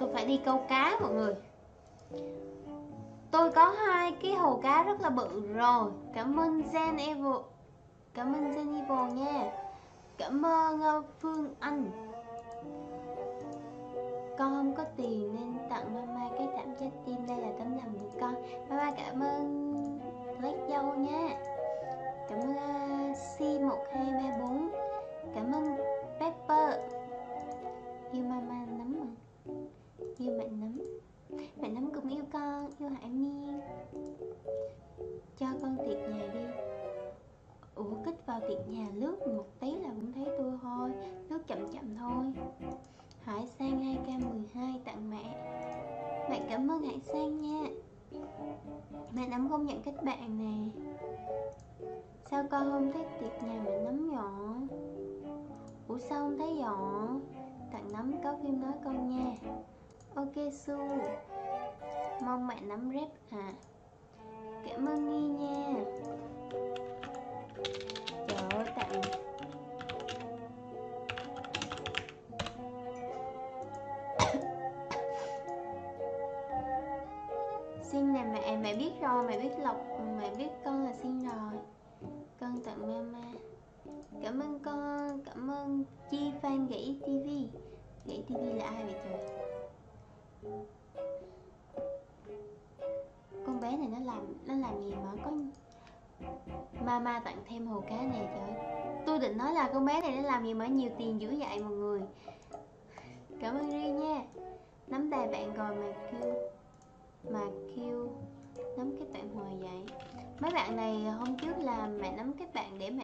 tôi phải đi câu cá mọi người. Tôi có hai cái hồ cá rất là bự rồi. Cảm ơn Gen Evil cảm ơn Gen Evil nha. Cảm ơn ờ, Phương Anh. Con không có tiền nên tặng mama cái tạm trái tim. Đây là tấm lòng của con. Mama cảm ơn lấy dâu nha. Con yêu hải miên cho con tiệc nhà đi. Ủa, kích vào tiệc nhà lướt một tí là cũng thấy tôi thôi, lướt chậm chậm thôi. Hải sang 2k12 tặng mẹ. Mẹ cảm ơn hải sang nha. Mẹ nắm không nhận kết bạn nè. Sao con không thấy tiệc nhà mẹ nắm nhỏ ủa, sao không thấy nhỏ tặng nắm, có phim nói con nha. Ok, su mong mẹ nắm rep à. Cảm ơn nghi nha. Trời ơi tặng xin nè mẹ à, mẹ biết rồi, mẹ biết lộc, mẹ biết con là xin rồi. Con tặng mama cảm ơn con, cảm ơn chi fan gãy tv gãy tv là ai vậy trời? Làm nó làm gì mà có mama tặng thêm hồ cá này, trời tôi định nói là con bé này nó làm gì mà nhiều tiền dữ vậy mọi người. Cảm ơn ri nha. Nắm tay bạn rồi mà kêu mà kêu nắm cái bạn hoài vậy. Mấy bạn này hôm trước là mẹ nắm các bạn để mẹ